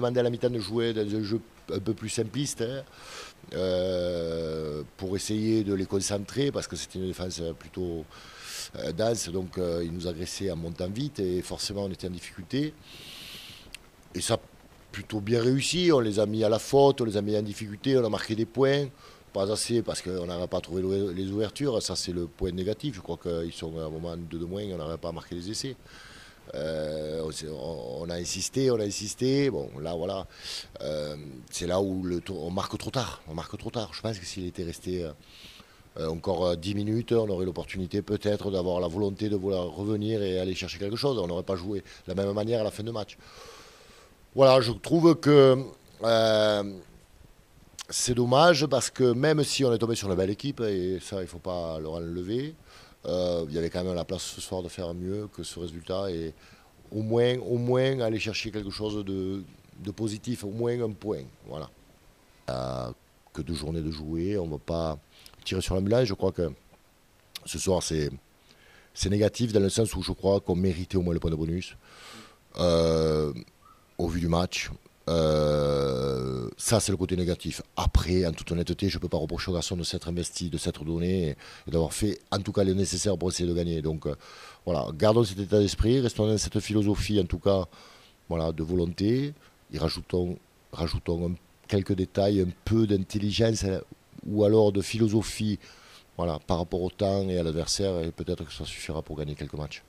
demandé à la mi-temps de jouer dans un jeu un peu plus simpliste hein, euh, pour essayer de les concentrer parce que c'était une défense plutôt euh, dense donc euh, ils nous agressaient en montant vite et forcément on était en difficulté. Et ça a plutôt bien réussi on les a mis à la faute on les a mis en difficulté on a marqué des points pas assez parce qu'on n'avait pas trouvé les ouvertures ça c'est le point négatif je crois qu'ils sont à un moment de, de moins on n'avait pas marqué les essais euh, on, a insisté, on a insisté. Bon, là, voilà. Euh, c'est là où on marque trop tard. On marque trop tard. Je pense que s'il était resté euh, encore 10 minutes, on aurait l'opportunité peut-être d'avoir la volonté de vouloir revenir et aller chercher quelque chose. On n'aurait pas joué de la même manière à la fin de match. Voilà, je trouve que c'est dommage parce que même si on est tombé sur une belle équipe, et ça, il ne faut pas le enlever, euh, il y avait quand même la place ce soir de faire mieux que ce résultat et au moins, au moins aller chercher quelque chose de, positif, au moins un point. Voilà. que deux journées de jouer, on ne va pas tirer sur l'ambulance. Je crois que ce soir, c'est, c'est négatif dans le sens où je crois qu'on méritait au moins le point de bonus. Euh, au vu du match, euh, ça, c'est le côté négatif. Après, en toute honnêteté, je ne peux pas reprocher aux garçons de s'être investis, de s'être donnés et d'avoir fait en tout cas le nécessaire pour essayer de gagner. Donc euh, voilà, gardons cet état d'esprit, restons dans cette philosophie en tout cas voilà, de volonté et rajoutons, quelques détails, un peu d'intelligence euh, ou alors de philosophie voilà, par rapport au temps et à l'adversaire et peut-être que ça suffira pour gagner quelques matchs.